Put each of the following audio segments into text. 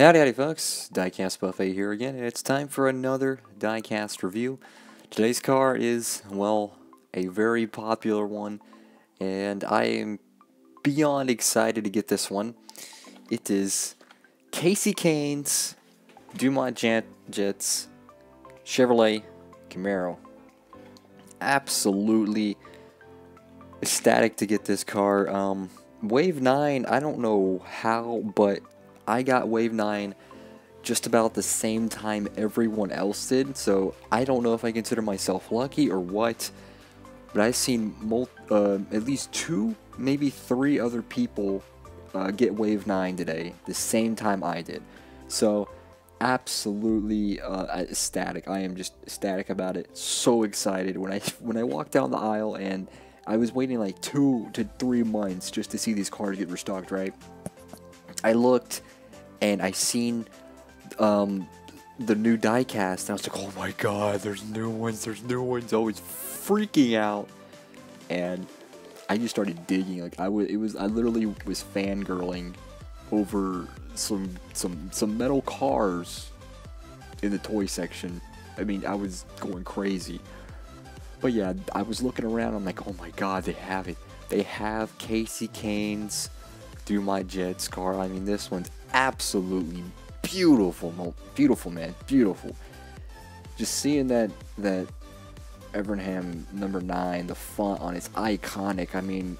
Howdy, howdy, folks. Diecast Buffet here again, and it's time for another Diecast review. Today's car is, well, a very popular one, and I am beyond excited to get this one. It is Kasey Kahne's Dumont Jet Jets Chevrolet Camaro. Absolutely ecstatic to get this car. Um, Wave 9, I don't know how, but I got Wave 9 just about the same time everyone else did, so I don't know if I consider myself lucky or what, but I've seen uh, at least two, maybe three other people uh, get Wave 9 today, the same time I did. So, absolutely uh, ecstatic. I am just ecstatic about it. So excited when I when I walked down the aisle and I was waiting like two to three months just to see these cards get restocked. Right? I looked and I seen um, the new diecast. And I was like, oh my god, there's new ones, there's new ones. I was freaking out, and I just started digging. Like I was, it was, I literally was fangirling over some some some metal cars in the toy section. I mean, I was going crazy. But yeah, I was looking around. I'm like, oh my god, they have it. They have Kasey Kahne's Dumont Jets car. I mean, this one's absolutely beautiful, beautiful man, beautiful. Just seeing that that Evernham number nine, the font on it's iconic. I mean,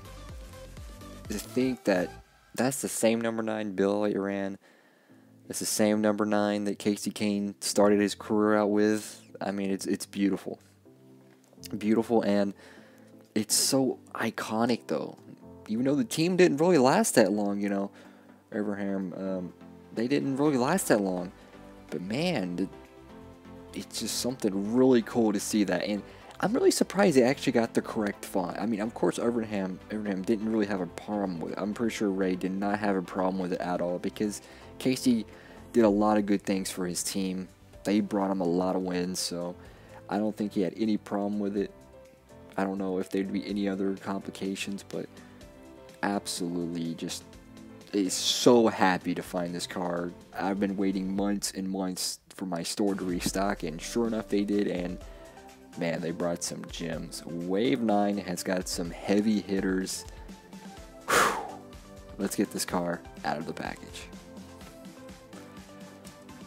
to think that that's the same number nine Bill Elliott ran. It's the same number nine that Kasey Kahne started his career out with. I mean, it's it's beautiful, beautiful, and it's so iconic though. Even though the team didn't really last that long, you know. Evernham, um, they didn't really last that long. But man, it's just something really cool to see that. And I'm really surprised they actually got the correct font. I mean, of course, Evernham, Evernham didn't really have a problem with it. I'm pretty sure Ray did not have a problem with it at all because Kasey did a lot of good things for his team. They brought him a lot of wins, so I don't think he had any problem with it. I don't know if there'd be any other complications, but absolutely just is so happy to find this car. I've been waiting months and months for my store to restock, and sure enough, they did. And man, they brought some gems. Wave 9 has got some heavy hitters. Whew. Let's get this car out of the package.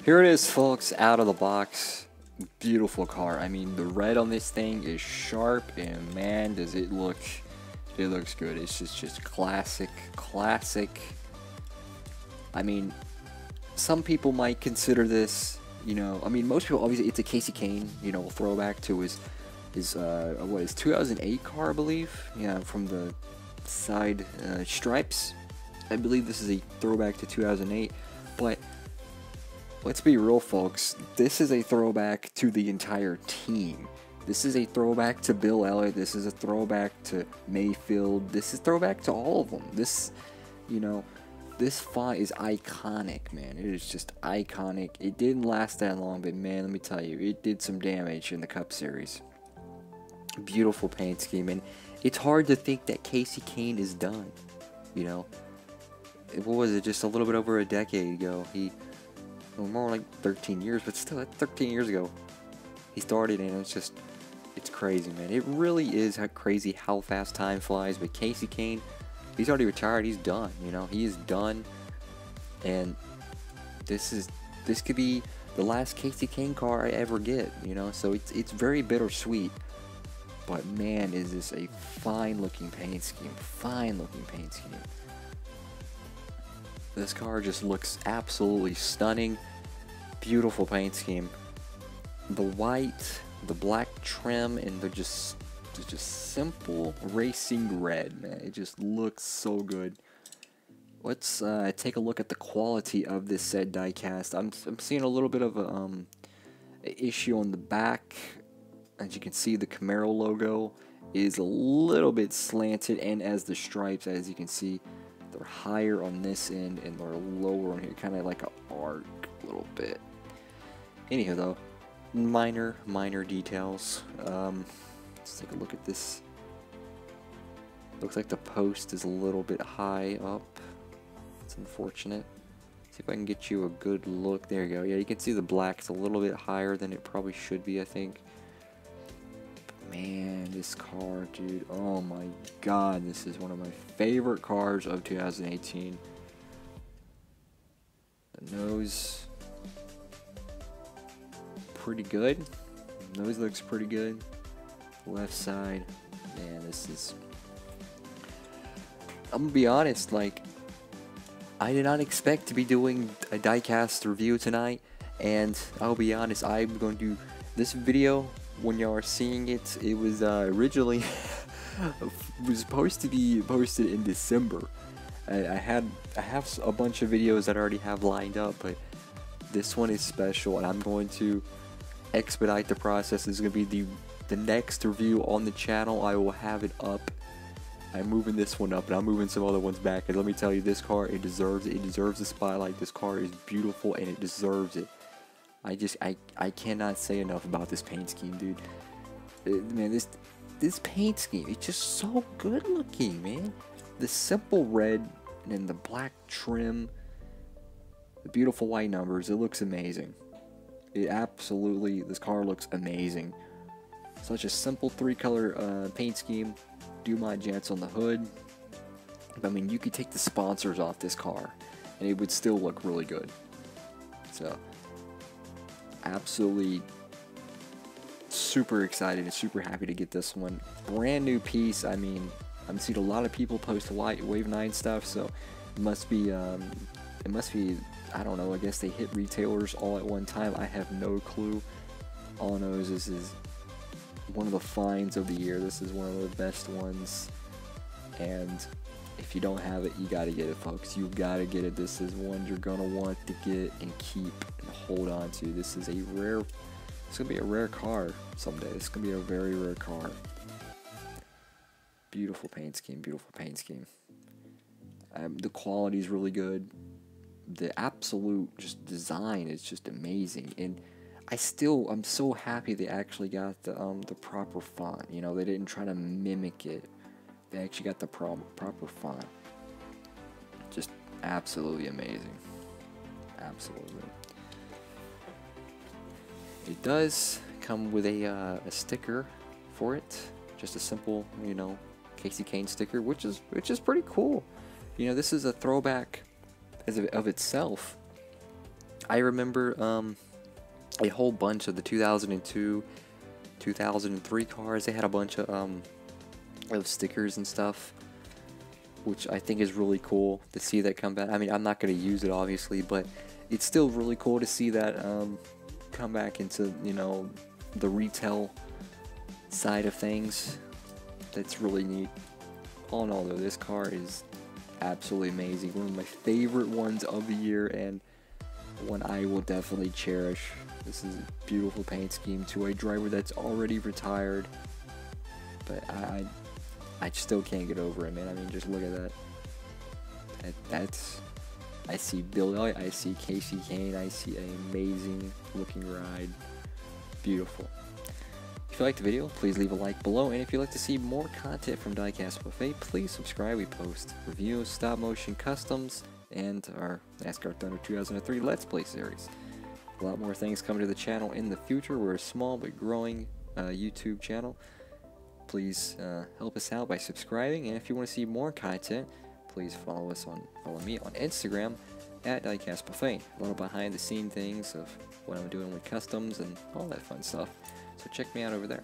Here it is, folks, out of the box. Beautiful car. I mean, the red on this thing is sharp, and man, does it look. It looks good. It's just, just classic, classic I mean, some people might consider this, you know, I mean, most people obviously it's a Kasey Kahne, you know, throwback to his his uh, what his 2008 car, I believe, yeah, from the side uh, stripes. I believe this is a throwback to 2008, but let's be real, folks. This is a throwback to the entire team. This is a throwback to Bill Elliott. This is a throwback to Mayfield. This is throwback to all of them. This, you know, this font is iconic, man. It is just iconic. It didn't last that long, but man, let me tell you, it did some damage in the Cup Series. Beautiful paint scheme, and it's hard to think that Kasey Kahne is done. You know, what was it? Just a little bit over a decade ago. He, well, more like 13 years, but still, 13 years ago, he started, and it's just, it's crazy, man. It really is how crazy how fast time flies. But Kasey Kahne, he's already retired. He's done. You know, he is done. And this is this could be the last Kasey Kahne car I ever get. You know, so it's it's very bittersweet. But man, is this a fine looking paint scheme? Fine looking paint scheme. This car just looks absolutely stunning. Beautiful paint scheme. The white, the black trim, and the just just simple racing red, man. It just looks so good. Let's uh, take a look at the quality of this said diecast. I'm, I'm seeing a little bit of a um, issue on the back. As you can see, the Camaro logo is a little bit slanted, and as the stripes, as you can see, they're higher on this end and they're lower on here, kind of like an arc a little bit. Anyhow, though, minor, minor details. Um, Let's take a look at this. Looks like the post is a little bit high up. It's unfortunate. See if I can get you a good look. There you go. Yeah, you can see the black's a little bit higher than it probably should be, I think. man, this car, dude. Oh my god, this is one of my favorite cars of 2018. The nose, pretty good. Nose looks pretty good. Left side, man, this is. I'm gonna be honest, like, I did not expect to be doing a diecast review tonight, and I'll be honest, I'm going to do this video when y'all are seeing it. It was uh, originally was supposed to be posted in December. I, I had I have a bunch of videos that I already have lined up, but this one is special, and I'm going to expedite the process. This is going to be the the next review on the channel. I will have it up. I'm moving this one up, and I'm moving some other ones back. And let me tell you, this car, it deserves it. It deserves the spotlight. This car is beautiful, and it deserves it. I just, I, I cannot say enough about this paint scheme, dude. Uh, man, this, this paint scheme, it's just so good looking, man. The simple red and the black trim, the beautiful white numbers, it looks amazing. It absolutely, this car looks amazing. Such a simple three color uh, paint scheme. Dumont Jets on the hood. I mean, you could take the sponsors off this car and it would still look really good. So, absolutely super excited and super happy to get this one. Brand new piece. I mean, I've seen a lot of people post Wave 9 stuff, so it must be, um, it must be, I don't know, I guess they hit retailers all at one time. I have no clue. All I know is this is one of the finds of the year. This is one of the best ones. And if you don't have it, you gotta get it, folks. You gotta get it. This is one you're gonna want to get and keep and hold on to. This is a rare. It's gonna be a rare car someday. It's gonna be a very rare car. Beautiful paint scheme. Beautiful paint scheme. Um, the quality is really good. The absolute just design is just amazing and I still I'm so happy they actually got the um the proper font. You know, they didn't try to mimic it. They actually got the pro- proper font. Just absolutely amazing. Absolutely. It does come with a uh, a sticker for it. Just a simple, you know, Kasey Kahne sticker, which is which is pretty cool. You know, this is a throwback as of, itself. I remember um a whole bunch of the 2002, 2003 cars. They had a bunch of um, of stickers and stuff, which I think is really cool to see that come back. I mean, I'm not going to use it obviously, but it's still really cool to see that um, come back into you know the retail side of things. That's really neat. All in all, though, this car is absolutely amazing. One of my favorite ones of the year, and one I will definitely cherish. This is a beautiful paint scheme to a driver that's already retired. But I, I still can't get over it, man. I mean, just look at that. that that's, I see Bill Elliott, I see Kasey Kahne, I see an amazing looking ride. Beautiful. If you liked the video, please leave a like below, and if you'd like to see more content from Diecast Buffet, please subscribe. We post reviews, stop motion customs, and our NASCAR Thunder 2003 Let's Play series. A lot more things coming to the channel in the future. We're a small but growing uh, YouTube channel. Please uh, help us out by subscribing, and if you want to see more content, please follow us on follow me on Instagram at Diecast Buffet. A lot of behind the scene things of what I'm doing with customs and all that fun stuff. So check me out over there.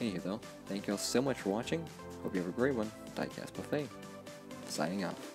Anywho though, thank you all so much for watching. Hope you have a great one. Diecast Buffet. Signing off.